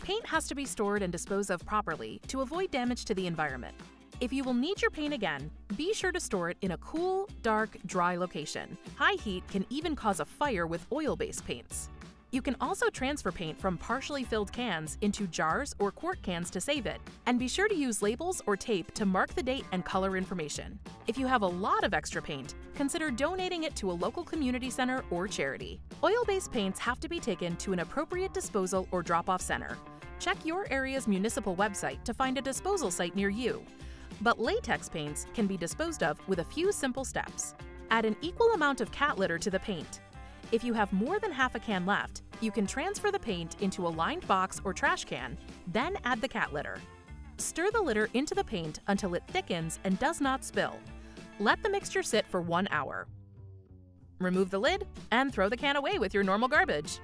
Paint has to be stored and disposed of properly to avoid damage to the environment. If you will need your paint again, be sure to store it in a cool, dark, dry location. High heat can even cause a fire with oil-based paints. You can also transfer paint from partially filled cans into jars or quart cans to save it, and be sure to use labels or tape to mark the date and color information. If you have a lot of extra paint, consider donating it to a local community center or charity. Oil-based paints have to be taken to an appropriate disposal or drop-off center. Check your area's municipal website to find a disposal site near you. But latex paints can be disposed of with a few simple steps. Add an equal amount of cat litter to the paint. If you have more than half a can left, you can transfer the paint into a lined box or trash can, then add the cat litter. Stir the litter into the paint until it thickens and does not spill. Let the mixture sit for one hour. Remove the lid and throw the can away with your normal garbage.